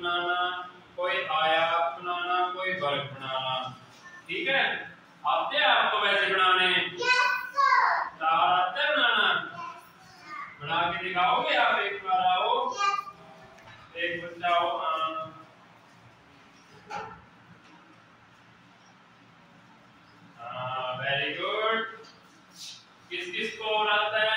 बनाना कोई आयात बनाना कोई वर्ग बनाना ठीक है? आते हैं आपको वैसे बनाने। तार आते है बनाना। बना के दिखाओगे आप एक बार आओ। एक बच्चा आओ हाँ। वेरी गुड किस किस को और आता है?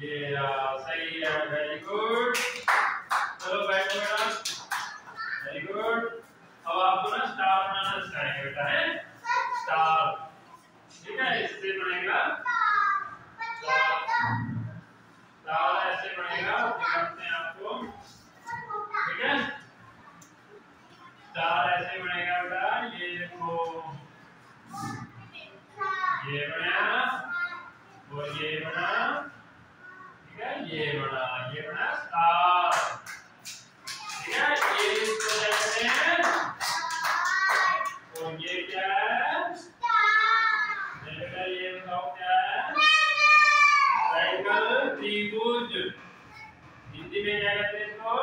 Yeah, say yeah, very good. Hello, Batman. ये बना और ये बना ठीक है ये बना ये बना स्टार ठीक है ये इसको कहते हैं और ये क्या है ये बेटा ये बताओ क्या है साइकिल त्रिभुज हिंदी में क्या कहते हैं इसको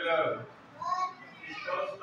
Sugar. It's so